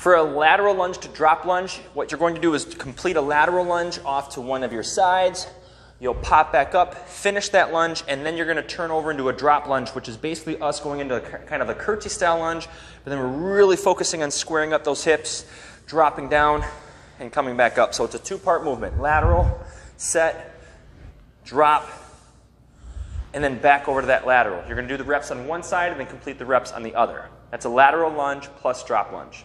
For a lateral lunge to drop lunge, what you're going to do is complete a lateral lunge off to one of your sides. You'll pop back up, finish that lunge, and then you're going to turn over into a drop lunge, which is basically us going into a, kind of a curtsy style lunge. But then we're really focusing on squaring up those hips, dropping down, and coming back up. So it's a two part movement lateral, set, drop, and then back over to that lateral. You're going to do the reps on one side and then complete the reps on the other. That's a lateral lunge plus drop lunge.